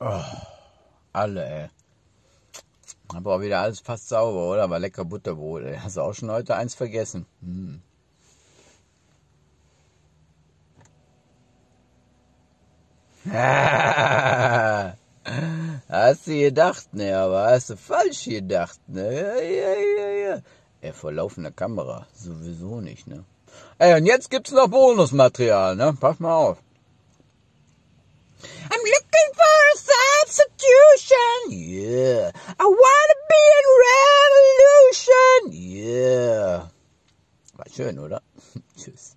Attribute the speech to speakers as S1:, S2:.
S1: Oh, alle, ey. Aber auch wieder alles fast sauber, oder? Aber lecker Butterbrot, ey. Hast du auch schon heute eins vergessen? Hm. hast du gedacht, ne? Aber hast du falsch gedacht, ne? Ja, ja, ja, ja. Ey, vor laufender Kamera. Sowieso nicht, ne? Ey, und jetzt gibt's noch Bonusmaterial, ne? Pass mal auf. I want to be in revolution. Yeah. I sure know that. Just.